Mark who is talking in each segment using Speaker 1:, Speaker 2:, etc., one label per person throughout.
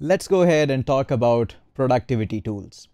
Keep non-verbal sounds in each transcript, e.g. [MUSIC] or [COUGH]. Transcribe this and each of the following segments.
Speaker 1: Let's go ahead and talk about productivity tools.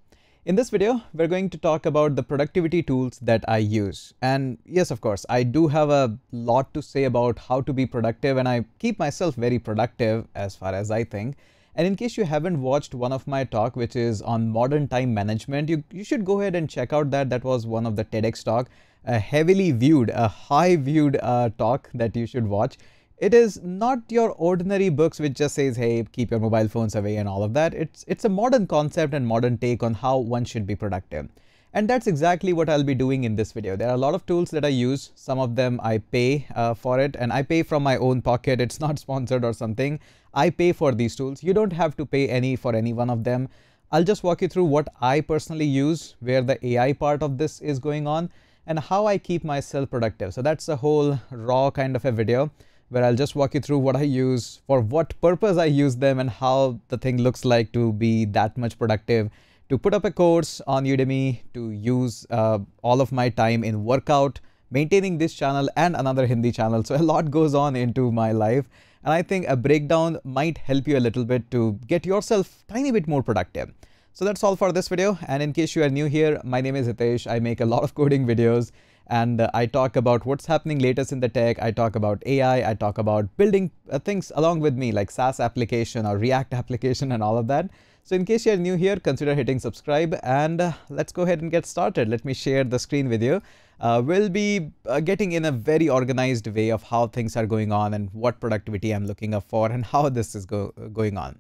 Speaker 1: In this video, we're going to talk about the productivity tools that I use. And yes, of course, I do have a lot to say about how to be productive and I keep myself very productive as far as I think. And in case you haven't watched one of my talk, which is on modern time management, you, you should go ahead and check out that. That was one of the TEDx talk, a heavily viewed, a high viewed uh, talk that you should watch. It is not your ordinary books which just says, hey, keep your mobile phones away and all of that. It's, it's a modern concept and modern take on how one should be productive. And that's exactly what I'll be doing in this video. There are a lot of tools that I use. Some of them I pay uh, for it and I pay from my own pocket. It's not [LAUGHS] sponsored or something. I pay for these tools. You don't have to pay any for any one of them. I'll just walk you through what I personally use, where the AI part of this is going on and how I keep myself productive. So that's a whole raw kind of a video where I'll just walk you through what I use, for what purpose I use them and how the thing looks like to be that much productive to put up a course on Udemy, to use uh, all of my time in workout, maintaining this channel and another Hindi channel. So a lot goes on into my life. And I think a breakdown might help you a little bit to get yourself tiny bit more productive. So that's all for this video. And in case you are new here, my name is Hitesh. I make a lot of coding videos and uh, I talk about what's happening latest in the tech. I talk about AI. I talk about building uh, things along with me like SaaS application or React [LAUGHS] application and all of that. So in case you're new here, consider hitting subscribe and uh, let's go ahead and get started. Let me share the screen with you. Uh, we'll be uh, getting in a very organized way of how things are going on and what productivity I'm looking up for and [LAUGHS] how this is go going on.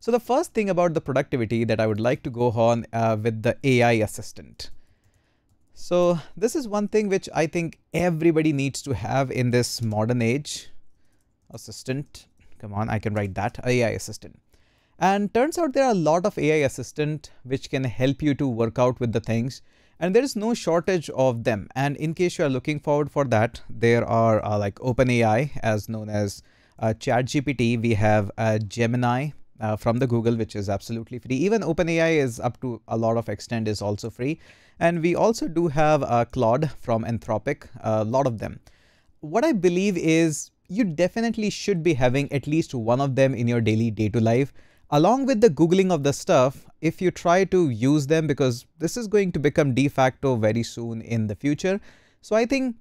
Speaker 1: So the first thing about the productivity that I would like to go on uh, with the AI assistant. So this is one thing which I think everybody needs to have in this modern age. Assistant, come on, I can write that, AI assistant. And turns out there are a lot of AI assistant which can help you to work out with the things and there is no shortage of them. And in case you are looking forward for that, there are uh, like OpenAI as known as uh, ChatGPT. We have uh, Gemini uh, from the Google, which is absolutely free. Even OpenAI is up to a lot of extent is also free. And we also do have uh, Claude from Anthropic, a lot of them. What I believe is you definitely should be having at least one of them in your daily day-to life. Along with the Googling of the stuff, if you try to use them because this is going to become de facto very soon in the future. So I think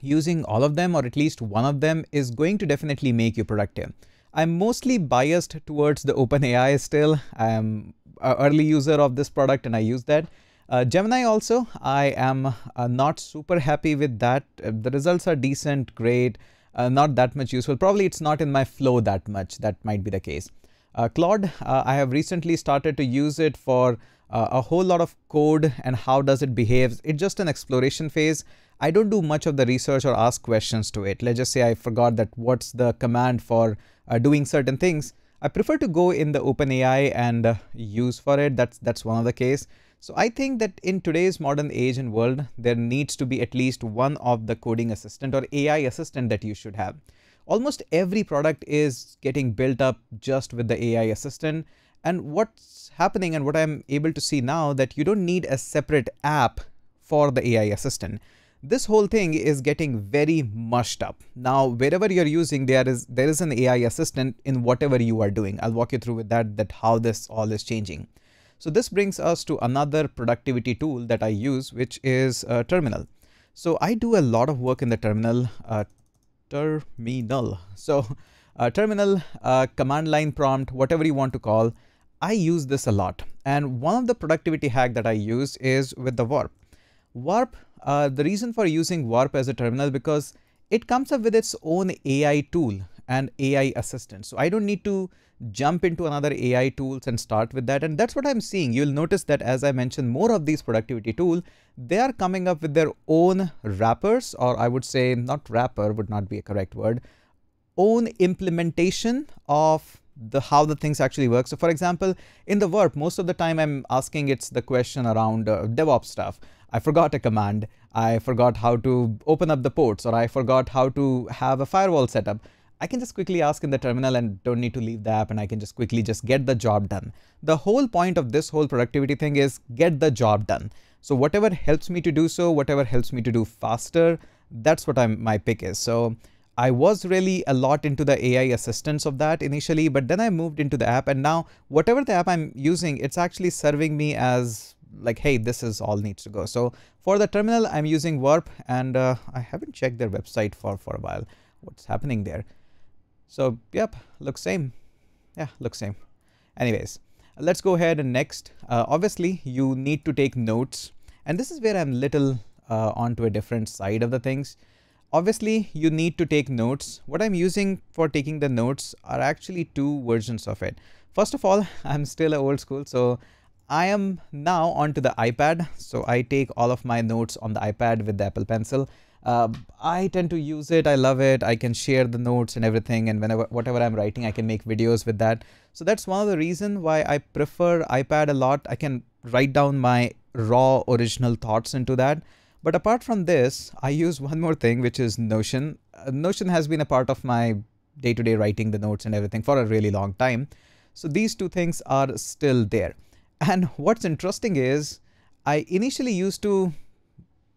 Speaker 1: using all of them or at least one of them is going to definitely make you productive. I'm mostly biased towards the OpenAI still. I'm an early user of this product and I use that. Uh, Gemini also, I am uh, not super happy with that. Uh, the results are decent, great, uh, not that much useful. Probably it's not in my flow that much. That might be the case. Uh, Claude, uh, I have recently started to use it for a whole lot of code and how does it behave. It's just an exploration phase. I don't do much of the research or ask questions to it. Let's just say I forgot that what's the command for doing certain things. I prefer to go in the OpenAI and uh, use for it. That's that's one of the case. So I think that in today's modern age and world, there needs to be at least one of the coding assistant or AI assistant that you should have. Almost every product is getting built up just with the AI assistant. And what's happening and what I'm able to see now that you don't need a separate app for the AI assistant. This whole thing is getting very mushed up. Now, wherever you're using, there is there is an AI assistant in whatever you are doing. I'll walk you through with that, that how this all is changing. So this brings us to another productivity tool that I use, which is uh, Terminal. So I do a lot of work in the Terminal. Uh, terminal. So uh, Terminal, uh, command line prompt, whatever you want to call, I use this a lot. And one of the productivity hack that I use is with the Warp. Warp, uh, the reason for using Warp as a terminal because it comes up with its own AI tool and AI assistant. So I don't need to jump into another AI tools and start with that. And that's what I'm seeing. You'll notice that as I mentioned more of these productivity tool, they are coming up with their own wrappers, or I would say not wrapper would not be a correct word, own implementation of the how the things actually work. So for example, in the Warp, most of the time I'm asking it's the question around uh, DevOps stuff. I forgot a command. I forgot how to open up the ports or I forgot how to have a firewall setup. I can just quickly ask in the terminal and don't need to leave the app and I can just quickly just get the job done. The whole point of this whole productivity thing is get the job done. So whatever helps me to do so, whatever helps me to do faster, that's what I'm, my pick is. So I was really a lot into the AI assistance of that initially, but then I moved into the app and now whatever the app I'm using, it's actually serving me as like, hey, this is all needs to go. So for the terminal, I'm using Warp and uh, I haven't checked their website for, for a while. What's happening there? So yep, looks same. Yeah, looks same. Anyways, let's go ahead and next. Uh, obviously, you need to take notes. And this is where I'm little uh, onto a different side of the things. Obviously, you need to take notes. What I'm using for taking the notes are actually two versions of it. First of all, [LAUGHS] I'm still a old school, so I am now onto the iPad. So I take all of my notes on the iPad with the Apple Pencil. Uh, I tend to use it. I love it. I can share the notes and everything. And whenever whatever I'm writing, I can make videos with that. So that's one of the reason why I prefer iPad a lot. I can write down my raw original thoughts into that. But apart from this, I use one more thing, which is Notion. Uh, Notion has been a part of my day-to-day -day writing the notes and everything for a really long time. So these two things are still there. And [LAUGHS] what's interesting is I initially used to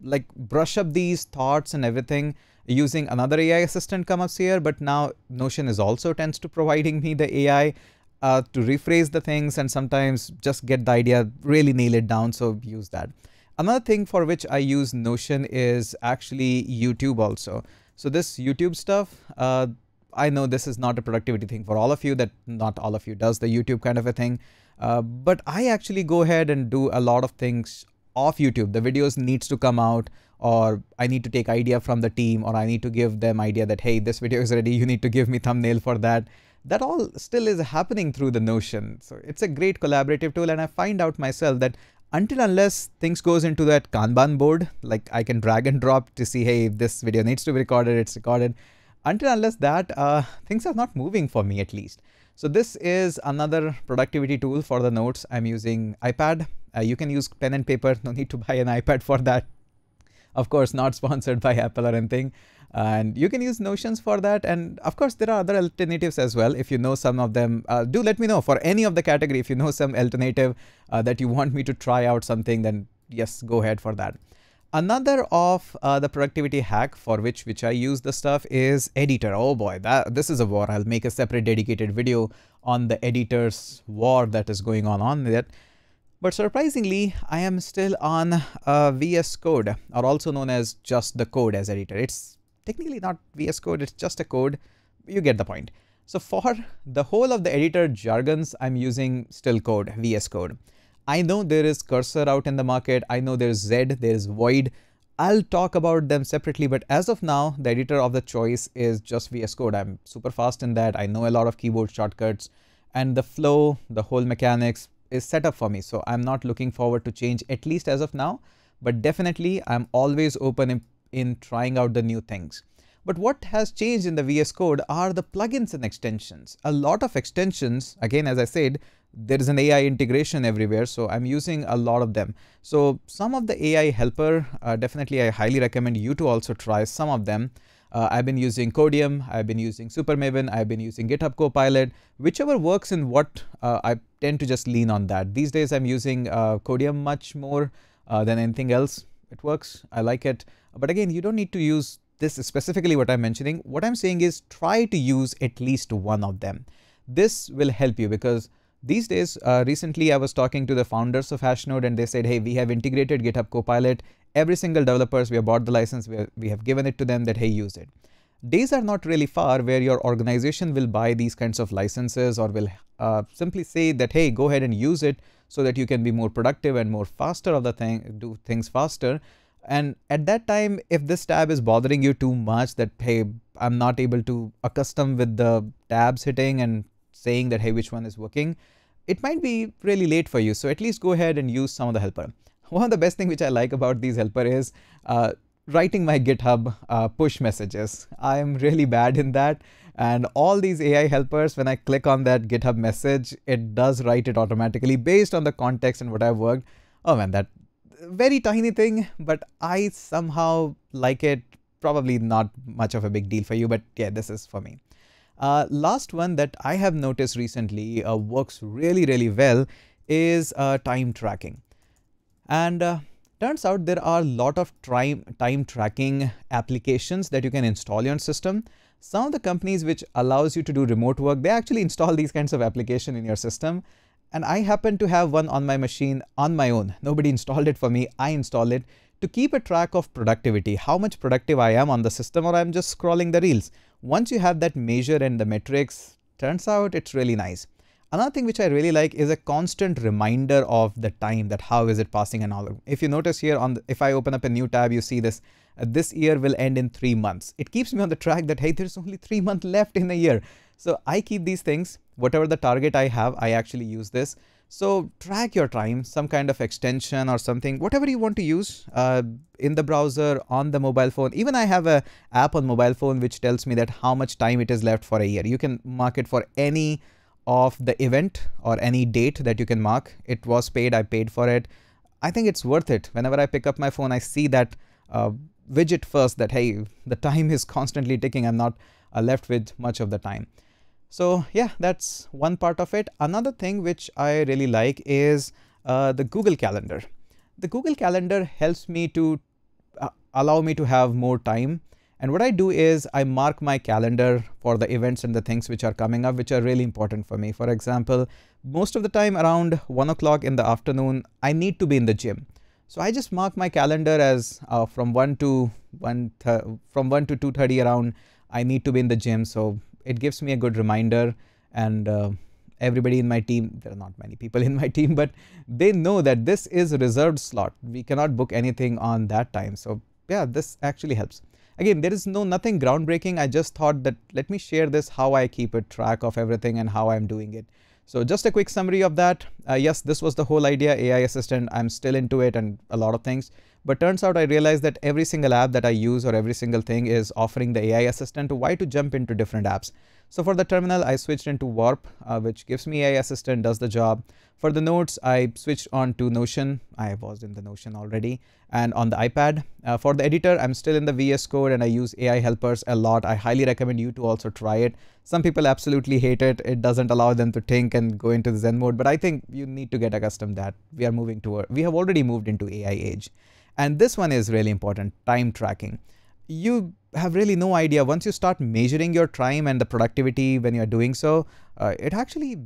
Speaker 1: like brush up these thoughts and everything using another AI assistant come up here, but now Notion is also tends to providing me the AI uh, to rephrase the things and sometimes just get the idea, really nail it down. So use that. Another thing for which I use Notion is actually YouTube also. So this YouTube stuff, uh, I know this is not a productivity thing for all of you that not all of you does the YouTube kind of a thing. Uh, but I actually go ahead and do a lot of things off YouTube. The videos needs to come out or I need to take idea from the team or I need to give them idea that, hey, this video is ready. You need to give me thumbnail for that. That all still is happening through the Notion. So it's a great collaborative tool. And I find out myself that until unless things goes into that Kanban board, like I can drag and drop to see, hey, this video needs to be recorded, it's recorded. Until unless that, uh, things are not moving for me at least. So this is another productivity tool for the notes. I'm using iPad. Uh, you can use pen and paper. [LAUGHS] No need to buy an iPad for that. Of course, not [LAUGHS] sponsored by Apple or anything and you can use notions for that and of course there are other alternatives as well if you know some of them uh, do let me know for any of the category if you know some alternative uh, that you want me to try out something then yes go ahead for that another of uh, the productivity hack for which which i use the stuff is editor oh boy that this is a war i'll make a separate dedicated video on the editors war that is going on on that but surprisingly, I am still on uh, VS Code, or also known as just the code as editor. It's technically not VS Code, it's just a code. You get the point. So for the whole of the editor jargons, I'm using still code, VS Code. I know there is cursor out in the market. I know there's Zed, there's Void. I'll talk about them separately, but as of now, the editor of the choice is just VS Code. I'm super fast in that. I know a lot of keyboard shortcuts and the flow, the whole mechanics is set up for me. So I'm not looking forward to change at least as of now, but definitely I'm always open in in trying out the new things. But what has changed in the VS Code are the plugins and extensions. A lot of extensions, again, as I said, there is an AI integration everywhere, so I'm using a lot of them. So some of the AI helper, uh, definitely I highly recommend you to also try some of them. Uh, I've been using Codeium, I've been using SuperMaven, I've been using GitHub Copilot, whichever works in what uh, I tend to just lean on that. These days I'm using uh, Codeium much more uh, than anything else. It works, I like it. But again, you don't need to use this specifically what I'm mentioning. What I'm saying is try to use at least one of them. This will help you because these days, uh, recently I was talking to the founders of Hashnode and they said, hey, we have integrated GitHub Copilot. Every single developers, we have bought the license, we, have, we have given it to them that, hey, use it. Days are not really far where your organization will buy these kinds of licenses or will uh, simply say that, hey, go ahead and use it so that you can be more productive and more faster of the thing, do things faster. And at that time, if this tab is bothering you too much that, hey, I'm not able to accustom with the tabs hitting and saying that, hey, which one is working, it might be really late for you. So at least go ahead and use some of the helper. [LAUGHS] One of the best thing which I like about these helper is uh, writing my GitHub uh, push messages. I'm really bad in that. And all these AI helpers, when I click on that GitHub message, it does write it automatically based on the context and what I've worked. Oh man, that very tiny thing, but I somehow like it. Probably not much of a big deal for you, but yeah, this is for me. Uh, last one that I have noticed recently uh, works really, really well is uh, time tracking. And uh, turns out there are a lot of time, time tracking applications that you can install on your system. some of the companies which allows you to do remote work, they actually install these kinds of application in your system. And I happen to have one on my machine on my own. Nobody [LAUGHS] installed it for me. I installed it to keep a track of productivity, how much productive I am on the system or I'm just scrolling the reels. Once you have that measure and the metrics, turns out it's really nice. Another thing which I really like is a constant reminder of the time that how is it passing and all. If you notice here on the, if I open up a new tab, you see this, uh, this year will end in three months. It keeps me on the track that, hey, there's only three months left in the year. So I keep these things, whatever the target I have, I actually use this. So track your time, some kind of extension or something, whatever you want to use uh, in the browser, on the mobile phone. Even I have a app on mobile phone which tells me that how much time it is left for a year. You can mark it for any of the event or any date that you can mark. It was paid, I paid for it. I think it's worth it. Whenever I pick up my phone, I see that uh, widget first that, hey, the time is constantly ticking. I'm not uh, left with much of the time. So yeah, that's one part of it. Another thing which I really like is uh, the Google Calendar. The Google Calendar helps me to uh, allow me to have more time. And what I do is I mark my calendar for the events and the things which are coming up, which are really important for me. For example, most of the time around one o'clock in the afternoon, I need to be in the gym. So I just mark my calendar as uh, from one to one from one to two thirty around. I need to be in the gym. So it gives me a good reminder and uh, everybody in my team, there are not many people in my [LAUGHS] team, but they know that this is a reserved slot. We cannot book anything on that time. So yeah, this actually helps. Again, there is no nothing groundbreaking. I just thought that let me share this, how I keep a track of everything and how I'm doing it. So just a quick summary of that. Uh, yes, this was the whole idea, AI assistant. I'm still into it and a lot of things. But turns out I realized that every single app that I use or every single thing is offering the AI assistant. Why to jump into different apps? So for the terminal, I switched into Warp, uh, which gives me AI assistant, does the job. For the notes, I switched on to Notion. I was in the Notion already. And on the iPad, uh, for the editor, I'm still in the VS Code and I use AI helpers a lot. I highly recommend you to also try it. Some people absolutely hate it. It doesn't allow them to think and go into the Zen mode, but I think you need to get accustomed that we are moving toward, we have already moved into AI age. And this one is really important, time tracking. You have really no idea once you start measuring your time and the productivity when you're doing so, uh, it actually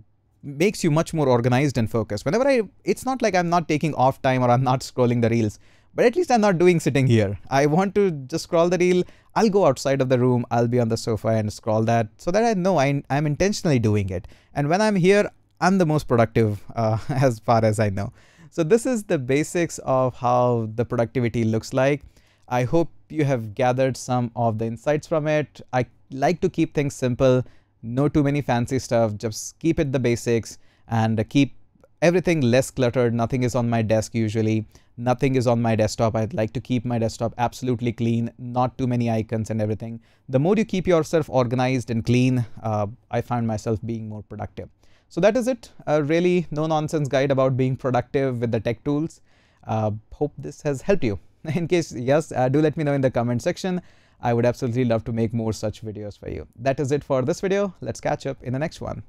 Speaker 1: makes you much more organized and focused. Whenever I, it's not like I'm not taking off time or I'm not scrolling the reels, but at least I'm not doing sitting here. I want to just scroll the reel. I'll go outside of the room. I'll be on the sofa and scroll that so that I know I, am intentionally doing it. And when I'm here, I'm the most productive uh, [LAUGHS] as far as I know. So this is the basics of how the productivity looks like. I hope you have gathered some of the insights from it. I like to keep things simple, no too many fancy stuff, just keep it the basics and keep everything less cluttered. Nothing is on my desk usually. Nothing is on my desktop. I'd like to keep my desktop absolutely clean, not too many icons and everything. The more you keep yourself organized and clean, uh, I find myself being more productive. So that is it. A really no nonsense guide about being productive with the tech tools. Uh, hope this has helped you. [LAUGHS] In case yes, uh, do let me know in the comment section. I would absolutely love to make more such videos for you. That is it for this video. Let's catch up in the next one.